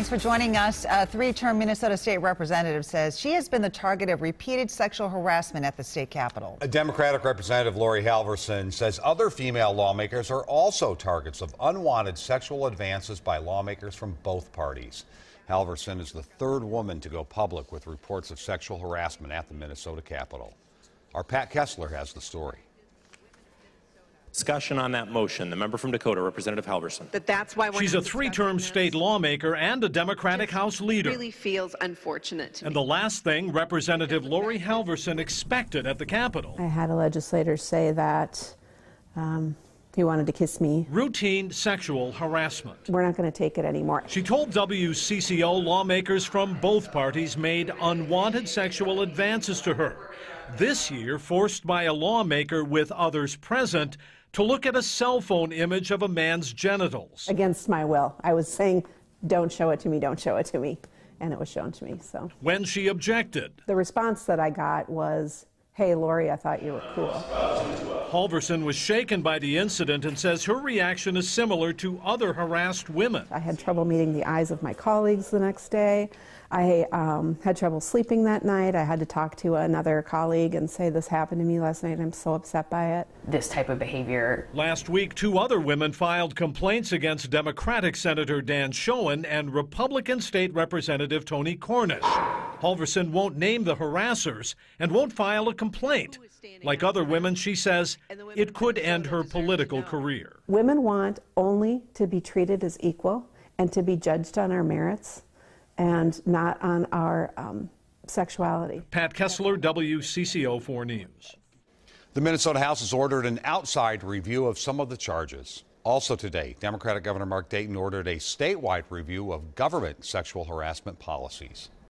Thanks for joining us. Uh, A three term Minnesota state representative says she has been the target of repeated sexual harassment at the state capitol. A Democratic representative, Laurie Halverson, says other female lawmakers are also targets of unwanted sexual advances by lawmakers from both parties. Halverson is the third woman to go public with reports of sexual harassment at the Minnesota Capitol. Our Pat Kessler has the story. Discussion on that motion. The member from Dakota, Representative Halverson. But that's why we're She's a three-term state lawmaker and a Democratic House leader. Really feels unfortunate to and me. the last thing Representative Laurie Halverson expected at the Capitol. I had a legislator say that um, he wanted to kiss me. Routine sexual harassment. We're not going to take it anymore. She told WCCO lawmakers from both parties made unwanted sexual advances to her. This year, forced by a lawmaker with others present to look at a cell phone image of a man's genitals. Against my will. I was saying, don't show it to me, don't show it to me. And it was shown to me. So When she objected, the response that I got was, hey, Laurie, I thought you were cool. Halverson was shaken by the incident and says her reaction is similar to other harassed women. I had trouble meeting the eyes of my colleagues the next day. I um, had trouble sleeping that night. I had to talk to another colleague and say, This happened to me last night. I'm so upset by it. This type of behavior. Last week, two other women filed complaints against Democratic Senator Dan Schoen and Republican State Representative Tony Cornish. Halverson won't name the harassers and won't file a complaint. Like other women, she says it could end her political career. Women want only to be treated as equal and to be judged on our merits and not on our um, sexuality. Pat Kessler, WCCO 4 News. The Minnesota House has ordered an outside review of some of the charges. Also today, Democratic Governor Mark Dayton ordered a statewide review of government sexual harassment policies.